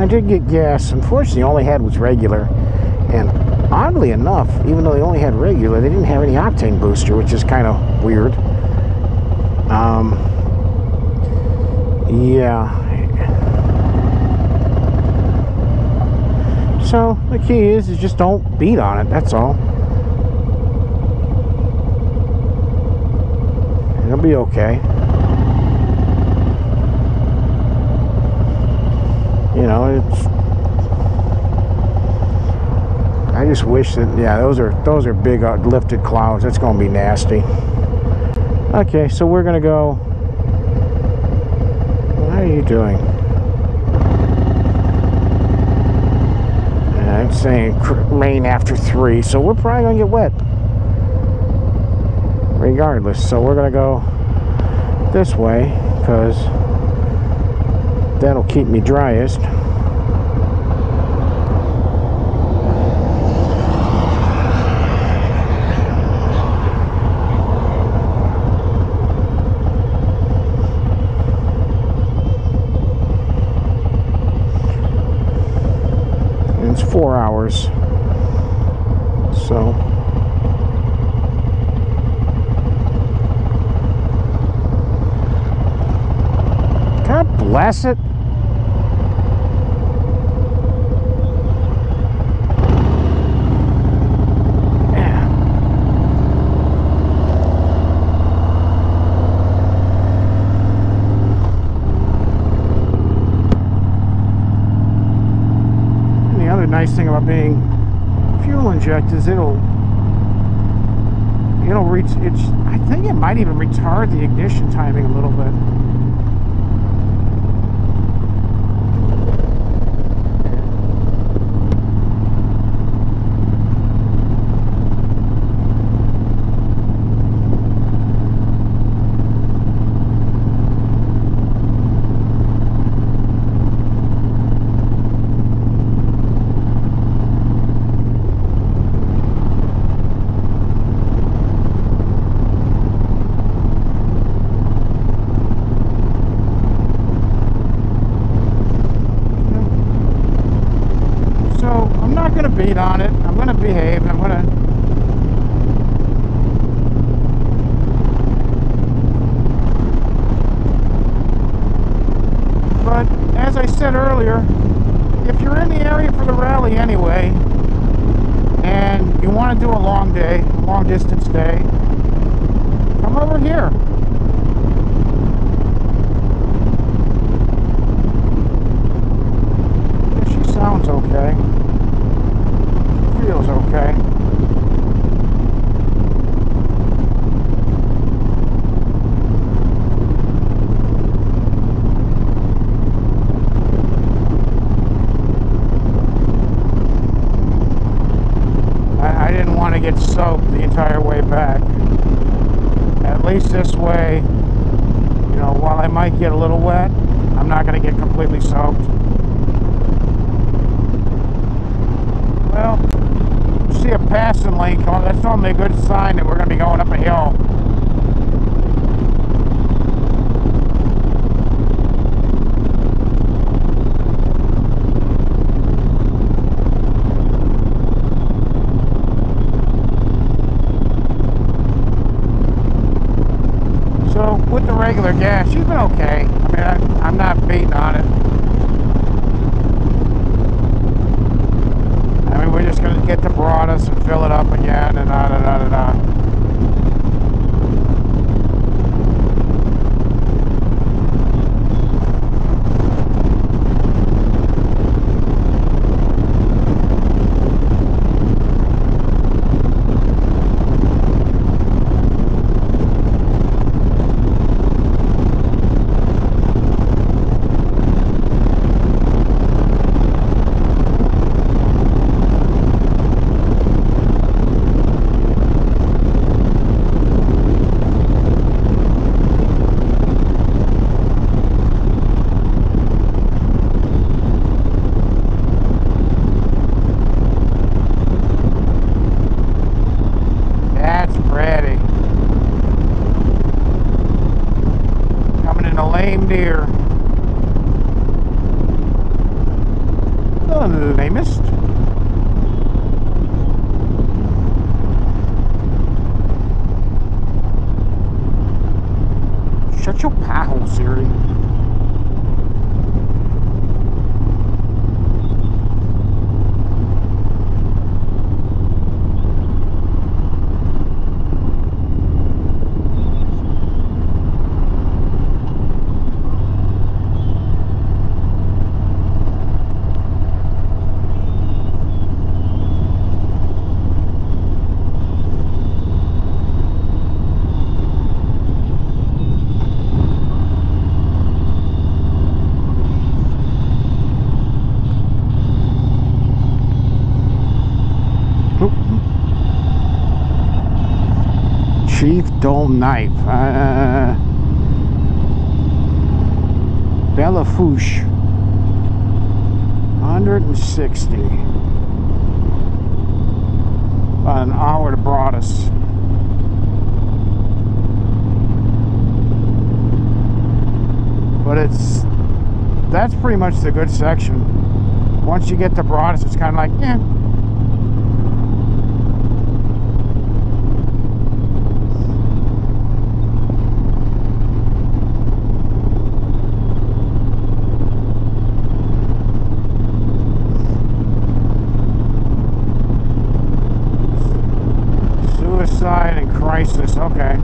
I did get gas. Unfortunately, all they had was regular. And oddly enough, even though they only had regular, they didn't have any octane booster, which is kind of weird. Um, yeah. So the key is, is just don't beat on it. That's all. It'll be okay. You know, it's. I just wish that yeah, those are those are big lifted clouds. That's going to be nasty. Okay, so we're going to go. What are you doing? It's saying rain after three, so we're probably to get wet regardless. So we're going to go this way because that'll keep me driest. It's four hours. So. God bless it. Yeah. And the other nice thing about being fuel injected is it'll it'll reach it's I think it might even retard the ignition timing a little bit. So I'm beat on it. I'm going to behave. I'm going to. But as I said earlier, if you're in the area for the rally anyway, and you want to do a long day, a long distance day, come over here. Sounds okay. Okay. I, I didn't want to get soaked the entire way back. At least this way, you know, while I might get a little wet, I'm not going to get completely soaked. Well, see a passing lane coming. That's normally a good sign that we're going to be going up a hill. So with the regular gas, she's been okay. I mean, I, I'm not beating on it. I mean, we're just gonna get to Broadus and fill it up again and da da da da da. That's pretty. Coming in a Lame Deer. on, lamest. Shut your pie hole, Siri. Chief Dull Knife. Uh, Belle Fourche. 160. About an hour to Broadus. But it's that's pretty much the good section. Once you get to Broadus, it's kind of like, yeah, crisis. Okay.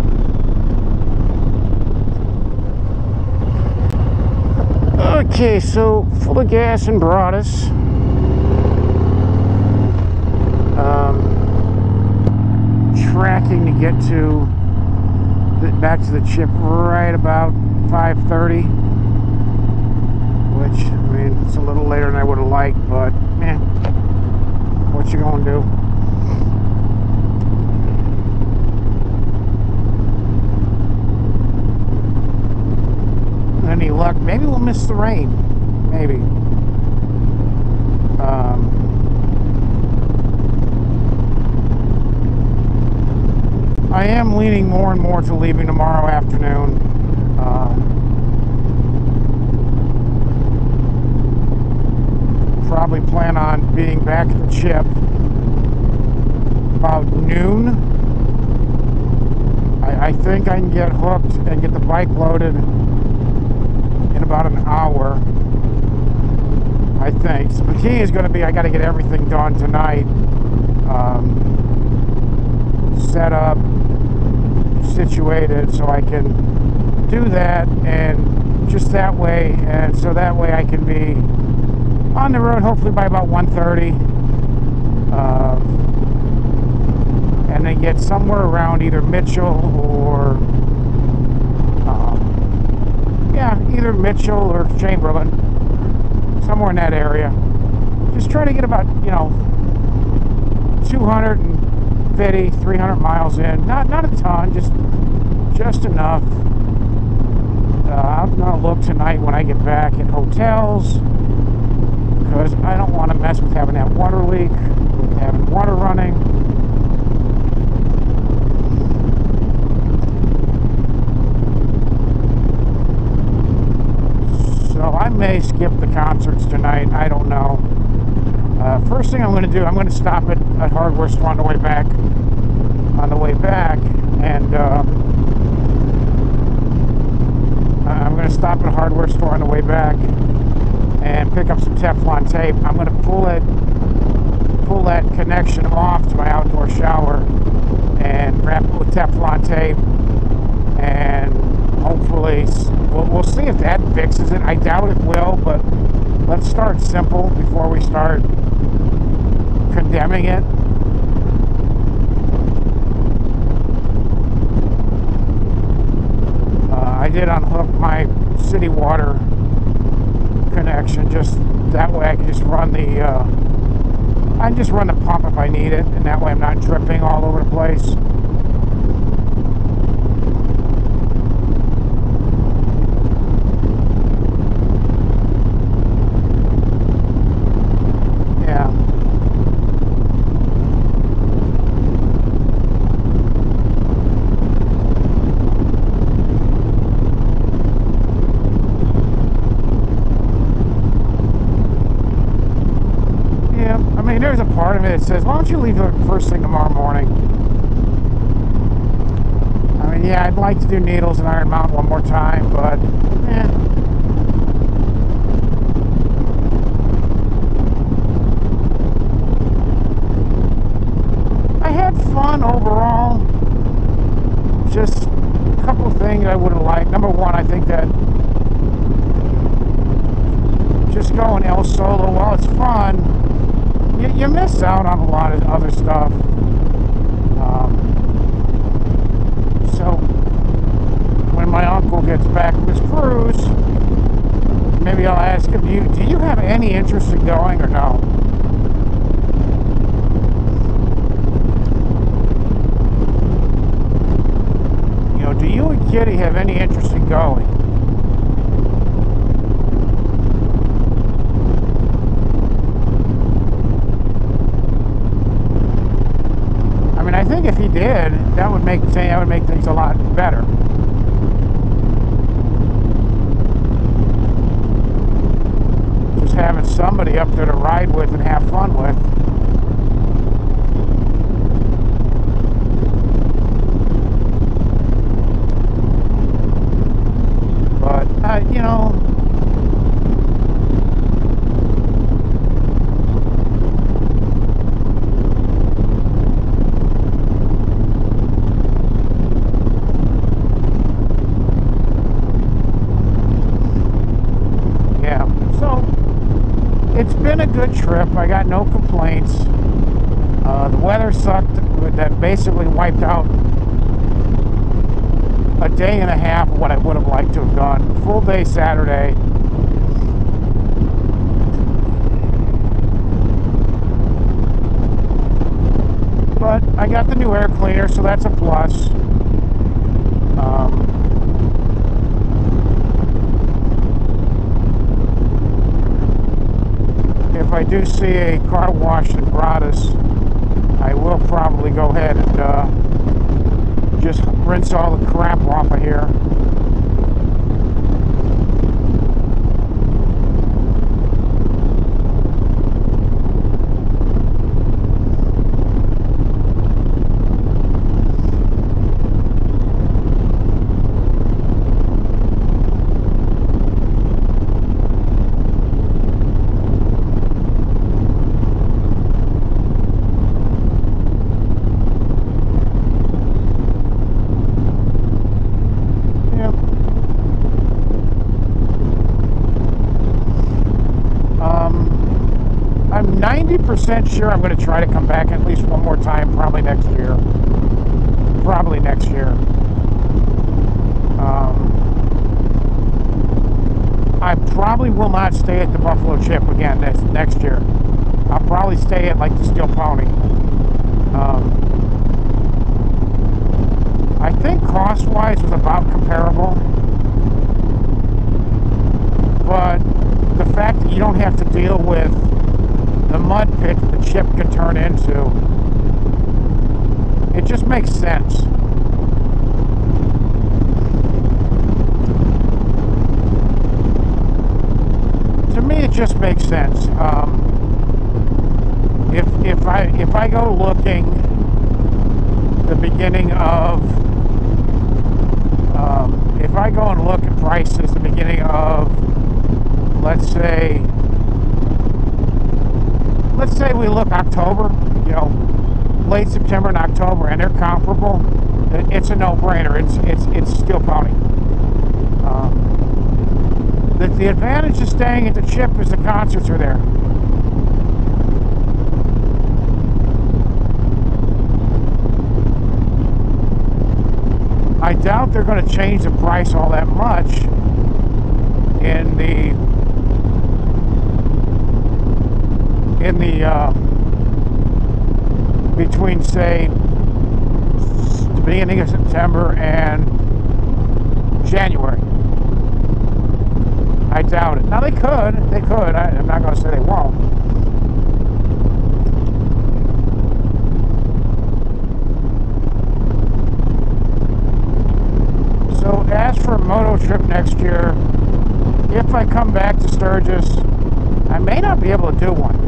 Okay, so full of gas and Broadus. Um, tracking to get to the, back to the chip right about 5:30, which I mean it's a little later than I would have liked, but man, what you gonna do? Any luck, maybe we'll miss the rain. Maybe. Um, I am leaning more and more to leaving tomorrow afternoon. Um, probably plan on being back at the chip about noon. I think I can get hooked and get the bike loaded in about an hour. I think. So the key is going to be I got to get everything done tonight. Um, set up, situated, so I can do that, and just that way, and so that way I can be on the road hopefully by about 1.30. Uh, and then get somewhere around either Mitchell or um, yeah, either Mitchell or Chamberlain, somewhere in that area. Just try to get about, you know, 250, 300 miles in. Not not a ton, just just enough. Uh, I'm gonna look tonight when I get back at hotels because I don't want to mess with having that water leak, having water running. So I may skip the concerts tonight. I don't know. Uh, first thing I'm going to do, I'm going to stop at a hardware store on the way back. On the way back, and uh, I'm going to stop at hardware store on the way back and pick up some Teflon tape. I'm going to pull it, pull that connection off to my outdoor shower, and wrap it with Teflon tape, and hopefully we'll, we'll see if that fixes it. I doubt it will, but let's start simple before we start condemning it. Uh, I did unhook my city water connection just that way I can just run the uh, I can just run the pump if I need it and that way I'm not dripping all over the place. Yeah. that says, why don't you leave the first thing tomorrow morning? I mean, yeah, I'd like to do Needles and Iron Mountain one more time, but, eh. I had fun overall. Just a couple things I would have liked. Number one, I think that just going El Solo, while it's fun, you, you miss out on a lot of other stuff. Um, so when my uncle gets back from his cruise, maybe I'll ask him, do you, do you have any interest in going or no? You know, do you and Kitty have any interest in going? I mean, I think if he did, that would make that would make things a lot better. Just having somebody up there to ride with and have fun with. But uh, you know, yeah. So it's been a good trip. I got no complaints. Uh, the weather sucked. That basically wiped out a day and a half of what I would have liked to have done. Full day Saturday. But I got the new air cleaner, so that's a plus. Um, if I do see a car wash in Gratis, I will probably go ahead and uh, just rinse all the crap off of here. Yep. Um, I'm 90% sure I'm going to try to come back at least one more time, probably next year. Probably next year. Um, I probably will not stay at the Buffalo Chip again next, next year. I'll probably stay at like the Steel Pony. Um, I think cost-wise was about comparable. But the fact that you don't have to deal with the mud pit that the chip can turn into, it just makes sense. To me, it just makes sense. Um, if if I if I go looking the beginning of um, if I go and look at prices the beginning of let's say let's say we look October you know late September and October and they're comparable it's a no-brainer. It's it's it's Steel Pony. Um, the, the advantage of staying at the chip is the concerts are there. I doubt they're going to change the price all that much in the in the uh, between say the beginning of September and January. I doubt it. Now they could, they could. I, I'm not going to say they won't. So as for a moto trip next year, if I come back to Sturgis, I may not be able to do one.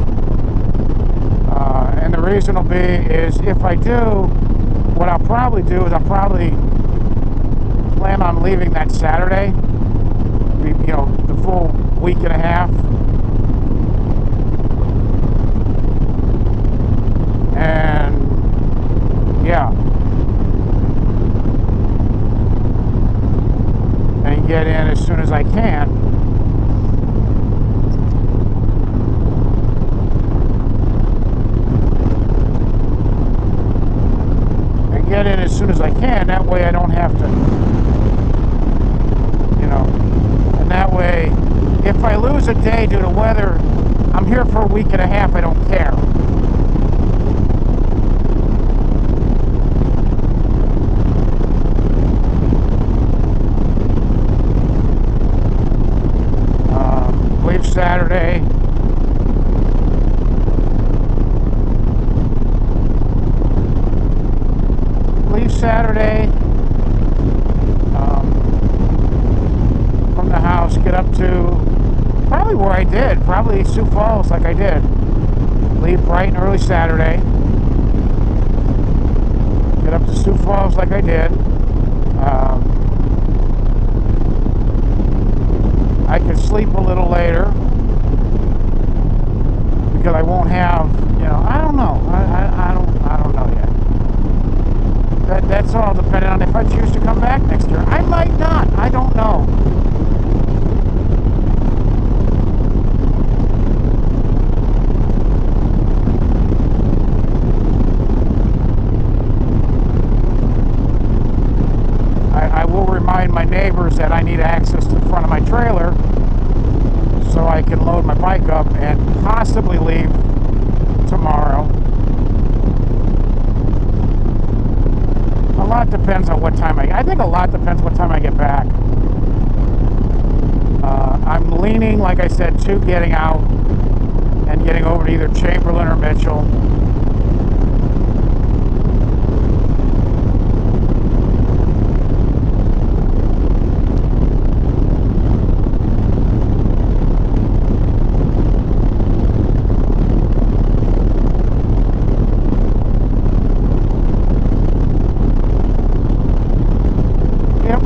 And the reason will be is if I do, what I'll probably do is I'll probably plan on leaving that Saturday. You know, the full week and a half. And yeah. And get in as soon as I can. And get in as soon as I can. That way I don't have to, you know, and that way if I lose a day due to weather, I'm here for a week and a half, I don't care. Um, leave Saturday. Leave Saturday. Um, from the house, get up to probably where I did, probably Sioux Falls, like I did. Leave bright and early Saturday. Get up to Sioux Falls, like I did. Um, I can sleep a little later because I won't have, you know, I don't know. I, I, I don't, I don't know yet. That, that's all dependent on if I choose to come back next year. I might not. I don't know. I, I will remind my neighbors that I need access to the front of my trailer so I can load my bike up and possibly leave tomorrow. A lot depends on what time I. I think a lot depends what time I get back. Uh, I'm leaning, like I said, to getting out and getting over to either Chamberlain or Mitchell. Yep.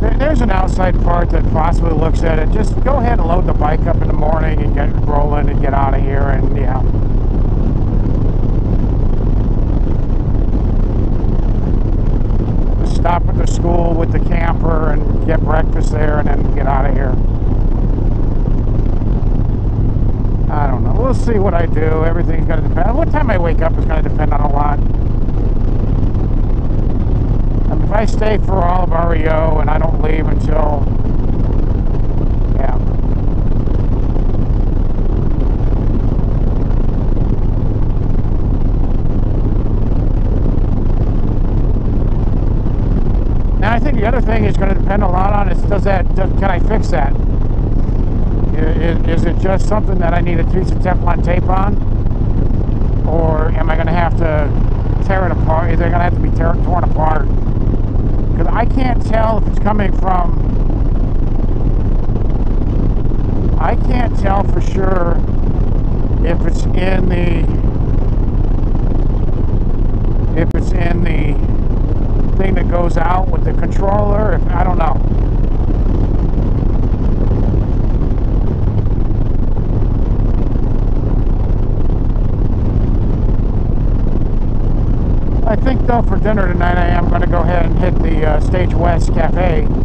There- There's an outside part that possibly looks at it. Just go ahead and load the bike up in the morning and get rolling and get out of here and yeah. Stop at the school with the camper and get breakfast there and then get out of here. I don't know. We'll see what I do. Everything's going to depend. What time I wake up is going to depend on a lot. I stay for all of REO and I don't leave until, yeah. Now I think the other thing is going to depend a lot on is does that does, can I fix that? Is, is it just something that I need a piece of Teflon tape on? Or am I going to have to tear it apart? Is it going to have to be tear, torn apart? Because I can't tell if it's coming from. I can't tell for sure if it's in the. If it's in the thing that goes out with the controller. If I don't know. Though for dinner tonight I am going to go ahead and hit the uh, Stage West Cafe.